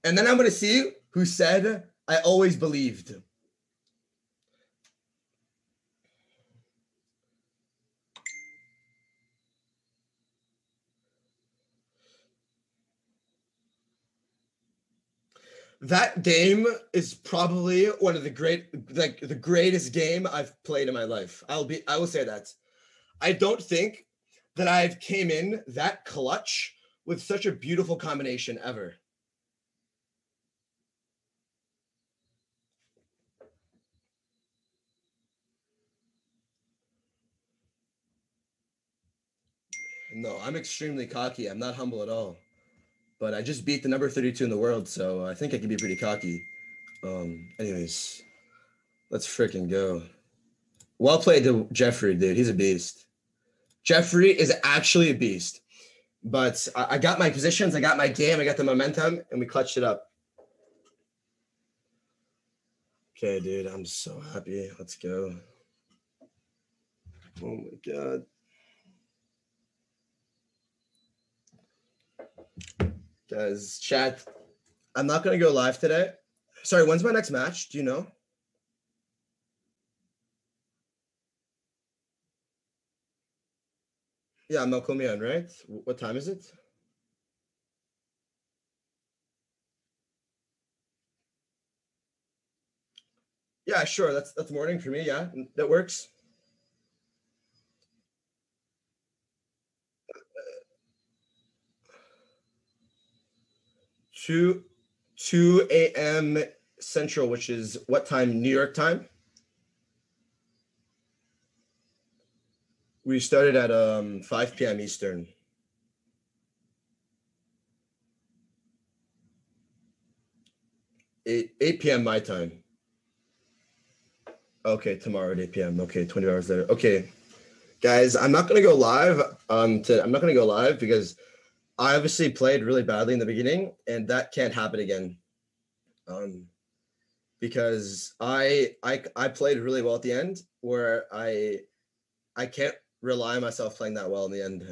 And then I'm going to see who said, I always believed. That game is probably one of the great, like the greatest game I've played in my life. I'll be, I will say that. I don't think that I've came in that clutch with such a beautiful combination ever. No, I'm extremely cocky. I'm not humble at all. But I just beat the number 32 in the world, so I think I can be pretty cocky. Um, anyways, let's freaking go. Well played to Jeffery, dude. He's a beast. Jeffery is actually a beast. But I, I got my positions, I got my game, I got the momentum, and we clutched it up. Okay, dude, I'm so happy. Let's go. Oh my god. Guys, chat. I'm not gonna go live today. Sorry, when's my next match? Do you know? Yeah, Melkumyan, right? What time is it? Yeah, sure. That's that's morning for me. Yeah, that works. Two two a.m. Central, which is what time? New York time. We started at um 5 p.m. Eastern. 8 8 p.m. my time. Okay, tomorrow at 8 p.m. Okay, 20 hours later. Okay. Guys, I'm not gonna go live. Um to, I'm not gonna go live because I obviously played really badly in the beginning, and that can't happen again. Um because I I I played really well at the end where I I can't rely on myself playing that well in the end.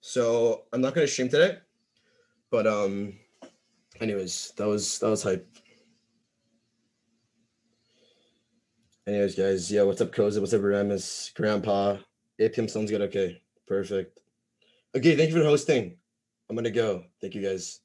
So I'm not gonna stream today. But um anyways, that was that was hype. Anyways, guys, yeah, what's up, Koza? What's up, Ramus? Grandpa? 8 p.m. sounds good. Okay, perfect. Okay, thank you for hosting. I'm gonna go. Thank you, guys.